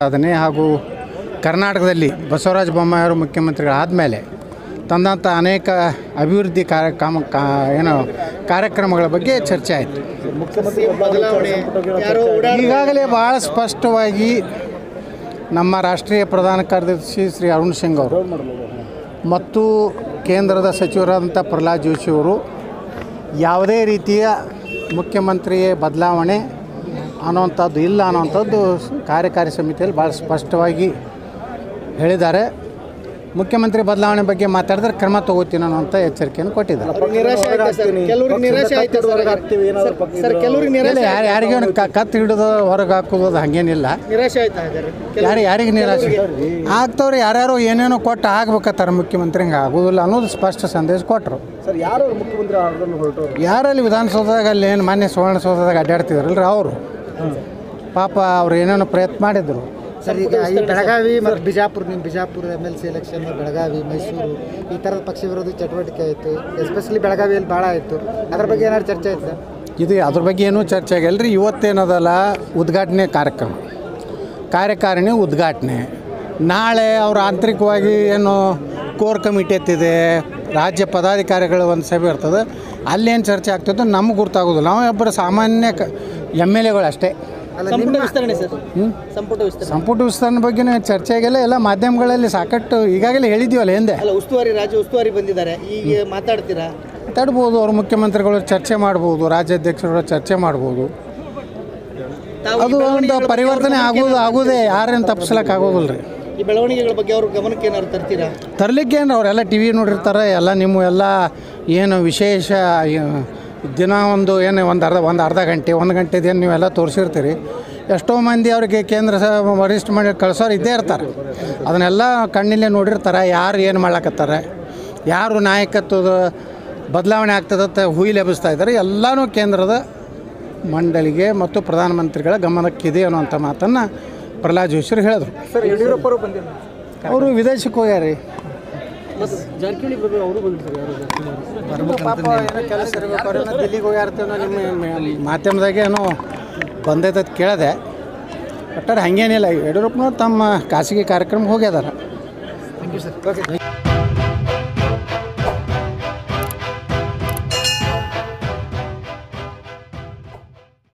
ಸಾಧನೆ ಹಾಗೂ ಕರ್ನಾಟಕದಲ್ಲಿ ಬಸವರಾಜ ಬೊಮ್ಮಾಯಿಯವರು ಮುಖ್ಯಮಂತ್ರಿಗಳಾದಮೇಲೆ ತಂದಂಥ ಅನೇಕ ಅಭಿವೃದ್ಧಿ ಕಾರ್ಯಕ್ರಮ ಕಾ ಏನು ಕಾರ್ಯಕ್ರಮಗಳ ಬಗ್ಗೆ ಚರ್ಚೆ ಆಯಿತು. ಈಗಾಗಲೇ ಭಾಳ ಸ್ಪಷ್ಟವಾಗಿ ನಮ್ಮ ರಾಷ್ಟ್ರೀಯ ಪ್ರಧಾನ ಕಾರ್ಯದರ್ಶಿ ಶ್ರೀ ಅರುಣ್ ಸಿಂಗ್ ಅವರು ಮತ್ತು ಕೇಂದ್ರದ ಸಚಿವರಾದಂಥ ಪ್ರಹ್ಲಾದ್ ಜೋಶಿ ಅವರು ಯಾವುದೇ ರೀತಿಯ ಮುಖ್ಯಮಂತ್ರಿ ಬದಲಾವಣೆ ಅನ್ನೋವಂಥದ್ದು ಇಲ್ಲ ಅನ್ನೋವಂಥದ್ದು ಕಾರ್ಯಕಾರಿ ಸಮಿತಿಯಲ್ಲಿ ಭಾಳ ಸ್ಪಷ್ಟವಾಗಿ ಹೇಳಿದ್ದಾರೆ. ಮುಖ್ಯಮಂತ್ರಿ ಬದಲಾವಣೆ ಬಗ್ಗೆ ಮಾತಾಡಿದ್ರೆ ಕ್ರಮ ತಗೋತೀನಿ ಅನ್ನೋಂಥ ಎಚ್ಚರಿಕೆಯನ್ನು ಕೊಟ್ಟಿದ್ದಾರೆ. ನಿರಾಶೆ ಆಯ್ತಾ ಸರ್? ಕೆಲವ್ರಿಗೆ ನಿರಾಶೆ ಆಯ್ತಾ ಸರ್? ಸರ್- ಸರ್ ನಿರಾಶೆ ಯಾರು ಯಾರಿಗೂ ಕತ್ತು ಹಿಡಿದು ಹೊರಗೆ ಹಾಕೋದು ಅದು ಹಾಗೇನಿಲ್ಲ. ನಿರಾಶೆ ಆಯ್ತಾ ಹಾಗಾದ್ರೆ ಯಾರು ಯಾರಿಗೆ ನಿರಾಶೆ? ಆಗ್ತವ್ರು ಯಾರ್ಯಾರು ಏನೇನೋ ಕೊಟ್ಟು ಆಗ್ಬೇಕತ್ತಾರೆ ಮುಖ್ಯಮಂತ್ರಿ ಹಿಂಗೆ ಆಗೋದಿಲ್ಲ ಅನ್ನೋದು ಸ್ಪಷ್ಟ ಸಂದೇಶ ಕೊಟ್ಟರು ಸರ್ ಯಾರು ಮುಖ್ಯಮಂತ್ರಿ ಆಗೋದನ್ನು ಹೊರಟವರು? ಯಾರಲ್ಲಿ ವಿಧಾನಸೌಧದಾಗ ಅಲ್ಲಿ ಏನು ಮಾನ್ಯ ಸುವರ್ಣಸೌಧದಾಗ ಅಡ್ಡಾಡ್ತಿದ್ರಲ್ರಿ ಅವರು. ಪಾಪ ಅವ್ರು ಏನೇನೋ ಪ್ರಯತ್ನ ಮಾಡಿದ್ರು. ಸರ್ ಈಗ ಈ ಬೆಳಗಾವಿ ಮತ್ತು ಬಿಜಾಪುರ ನಿಮ್ಮ Bijapur M L C election Belagavi Mysuru ಈ ಥರದ ಪಕ್ಷ ವಿರೋಧಿ ಚಟುವಟಿಕೆ ಆಯಿತು ಎಸ್ಪೆಷಲಿ ಬೆಳಗಾವಿಯಲ್ಲಿ ಭಾಳ ಆಯಿತು. ಅದ್ರ ಬಗ್ಗೆ ಏನಾದ್ರು ಚರ್ಚೆ ಆಯ್ತು? ಸರ್ ಇದು ಅದ್ರ ಬಗ್ಗೆ ಏನೂ ಚರ್ಚೆ ಆಗಿಲ್ಲ. ರೀ ಇವತ್ತೇನದಲ್ಲ ಉದ್ಘಾಟನೆ ಕಾರ್ಯಕ್ರಮ. ಕಾರ್ಯಕಾರಿಣಿ ಉದ್ಘಾಟನೆ. ನಾಳೆ ಅವ್ರ ಆಂತರಿಕವಾಗಿ ಏನು ಕೋರ್ ಕಮಿಟಿ ಎತ್ತಿದೆ ರಾಜ್ಯ ಪದಾಧಿಕಾರಿಗಳ ಒಂದು ಸಭೆ ಇರ್ತದೆ. ಅಲ್ಲೇನು ಚರ್ಚೆ ಆಗ್ತದೆ ನಮ್ಗೆ ಗೊತ್ತಾಗೋದಿಲ್ಲ ನಾವು ಒಬ್ಬರು ಸಾಮಾನ್ಯ ಕ ಎಂ ಎಲ್ ಎಗಳು ಅಷ್ಟೇ. ಸಂಪುಟ ವಿಸ್ತರಣೆ ಸರ್. ಸಂಪುಟ ವಿಸ್ತರಣೆ. ಸಂಪುಟ ವಿಸ್ತರಣೆ ಬಗ್ಗೆನೇ ಚರ್ಚೆ ಆಗಿಲ್ಲ ಎಲ್ಲ ಮಾಧ್ಯಮಗಳಲ್ಲಿ ಸಾಕಷ್ಟು ಈಗಾಗಲೇ ಹೇಳಿದ್ದೀವಲ್ಲ ಹಿಂದೆ ಅಲ್ಲ ಉಸ್ತುವಾರಿ ರಾಜ್ಯ ಉಸ್ತುವಾರಿ ಬಂದಿದ್ದಾರೆ. ಈಗ ಮಾತಾಡ್ತೀರಾ? ಮಾತಾಡ್ಬೋದು ಅವ್ರ ಮುಖ್ಯಮಂತ್ರಿಗಳು ಚರ್ಚೆ ಮಾಡ್ಬೋದು ರಾಜ್ಯಾಧ್ಯಕ್ಷರು ಚರ್ಚೆ ಮಾಡ್ಬೋದು. ಅದು ಒಂದು ಪರಿವರ್ತನೆ ಆಗೋದು ಆಗೋದೇ ಯಾರೇನು ತಪ್ಪಿಸ್ಲಕ್ಕೆ ಆಗೋದಿಲ್ಲ ರೀ. ಈ ಬೆಳವಣಿಗೆಗಳ ಬಗ್ಗೆ ಅವ್ರ ಗಮನಕ್ಕೆ ಏನಾದ್ರು ತರ್ತೀರಾ? ತರಲಿಕ್ಕೆ ಏನು ಅವರೆಲ್ಲ ಟಿ ವಿ ನೋಡಿರ್ತಾರೆ ಎಲ್ಲ ನಿಮ್ಮ ಎಲ್ಲ ಏನು ವಿಶೇಷ ದಿನ ಒಂದು ಏನು ಒಂದು ಅರ್ಧ ಒಂದು ಅರ್ಧ ಗಂಟೆ ಒಂದು ಗಂಟೆದೇನು ನೀವೆಲ್ಲ ತೋರಿಸಿರ್ತೀರಿ. ಎಷ್ಟೋ ಮಂದಿ ಅವ್ರಿಗೆ ಕೇಂದ್ರ ಸ ವರಿಷ್ಠ ಮಂಡಳಿ ಕಳ್ಸೋರು ಇದ್ದೇ ಇರ್ತಾರೆ. ಅದನ್ನೆಲ್ಲ ಕಣ್ಣಿಲ್ಲೇ ನೋಡಿರ್ತಾರೆ ಯಾರು ಏನು ಮಾಡ್ಲಕತ್ತಾರೆ ಯಾರು ನಾಯಕತ್ವದ ಬದಲಾವಣೆ ಆಗ್ತದಂತ ಹುಯಿ ಲಭಿಸ್ತಾ ಇದ್ದಾರೆ. ಎಲ್ಲನೂ ಕೇಂದ್ರದ ಮಂಡಳಿಗೆ ಮತ್ತು ಪ್ರಧಾನಮಂತ್ರಿಗಳ ಗಮನಕ್ಕಿದೆ ಅನ್ನುವಂಥ ಮಾತನ್ನು ಪ್ರಹ್ಲಾದ್ ಜೋಶಿರು ಹೇಳಿದ್ರು. ಅವರು ವಿದೇಶಕ್ಕೆ ಹೋಗ್ಯಾರಿ. ಜಾರಕಿಹೊಳಿ ಅವರು ಅವರು. ಬಂದಿರ್ತಾರೆ ಕೆಲಸ ಇರ್ಬೇಕು ದಿಲ್ಲಿಗೆ ನಿಮ್ಮ ಮಾಧ್ಯಮದಾಗೆ ಏನೋ ಬಂದೈತೆ ಅಂತ ಕೇಳಿದೆ. ಒಟ್ಟಾರೆ ಹಾಗೇನಿಲ್ಲ ಯಡಿಯೂರಪ್ಪನವ್ರು ತಮ್ಮ ಖಾಸಗಿ ಕಾರ್ಯಕ್ರಮಕ್ಕೆ ಹೋಗ್ಯದಾರ ಥ್ಯಾಂಕ್ ಯು ಸರ್ ಓಕೆ